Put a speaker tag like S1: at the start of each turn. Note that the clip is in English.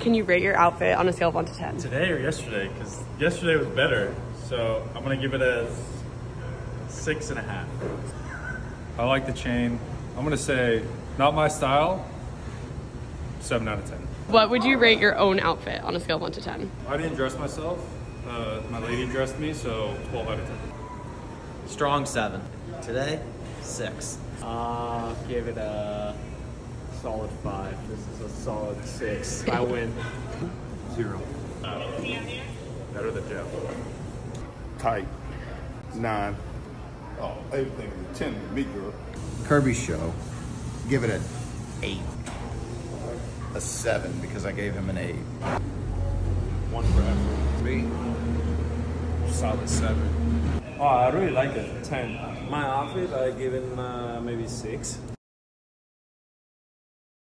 S1: can you rate your outfit on a scale of 1 to 10?
S2: Today or yesterday? Because yesterday was better. So I'm gonna give it a six and a half.
S3: I like the chain. I'm gonna say not my style. Seven out of ten.
S1: What would you rate your own outfit on a scale of 1 to 10?
S3: I didn't dress myself. Uh, my lady dressed me, so 12 out of 10.
S4: Strong seven. Today, six.
S5: Uh, give it a solid five. This is a solid six. I win.
S3: Zero. Better than Jeff.
S6: Tight. Nine. Oh, everything is a 10 to me, girl.
S7: Kirby show. Give it a eight. A seven because I gave him an eight.
S3: One for effort. Me. Solid seven.
S5: Oh, I really like it. Ten. My outfit, I give it uh, maybe six.